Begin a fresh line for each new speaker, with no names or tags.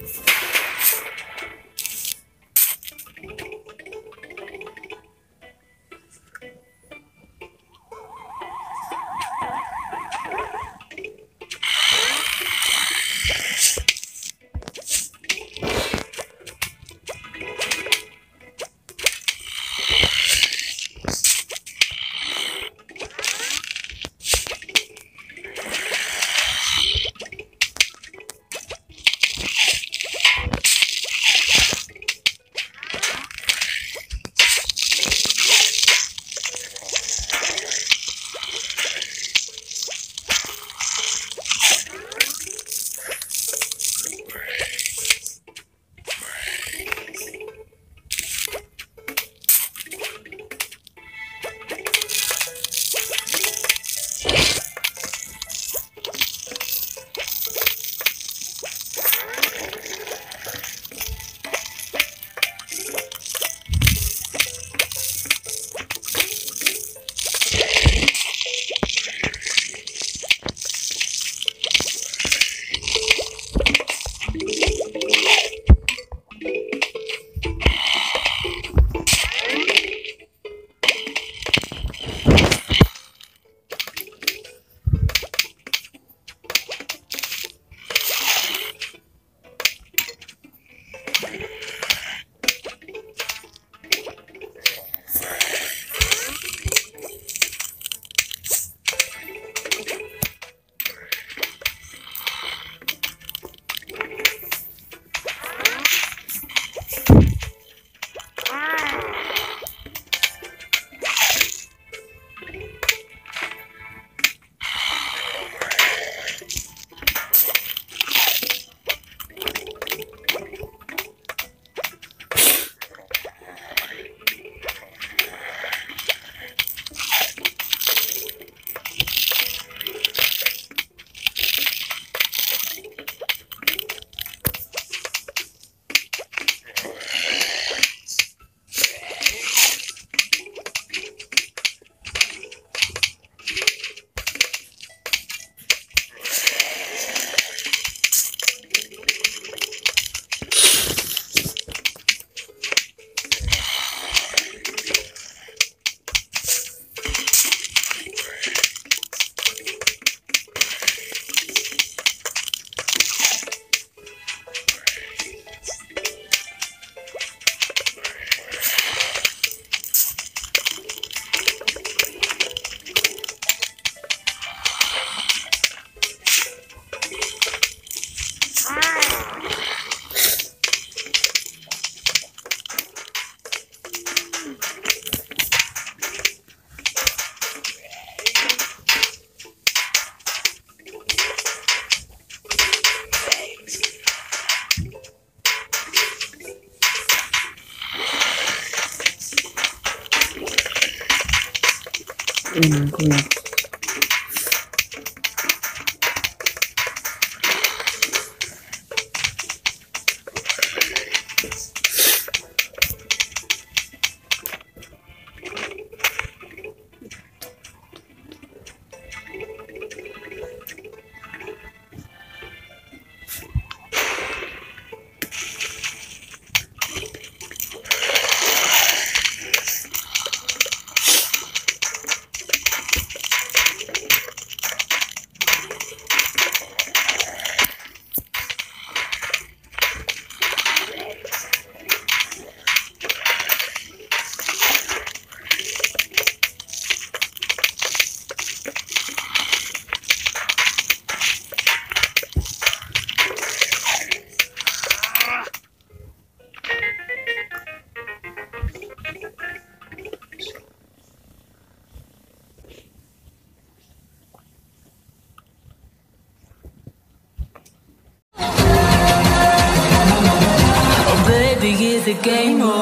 あ! In Greek.
Is the game over?